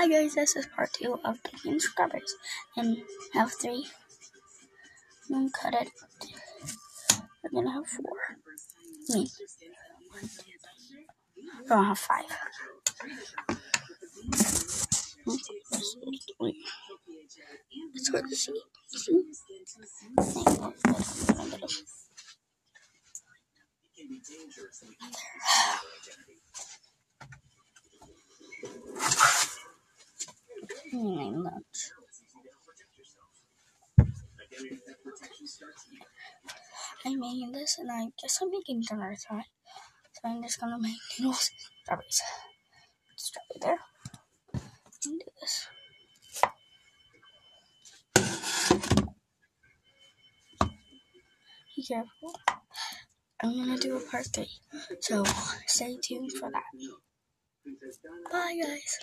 Hi guys, this is part two of making strawberries. And have three. Gonna cut it. We're gonna have four. I mean, we're gonna have five. Let's go to see. See? Lunch. I made this and I guess I'm making dinner tonight. So I'm just gonna make noodles strawberries. Strawberry there. And do this. Be careful. I'm gonna do a part three. So stay tuned for that. Bye guys.